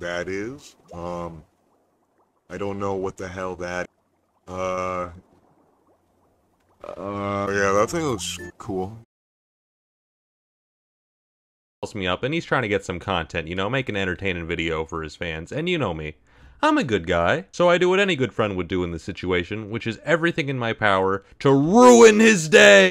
that is. Um, I don't know what the hell that. Uh. Uh, yeah, that thing looks cool. calls me up and he's trying to get some content, you know, make an entertaining video for his fans. And you know me. I'm a good guy, so I do what any good friend would do in this situation, which is everything in my power to ruin his day.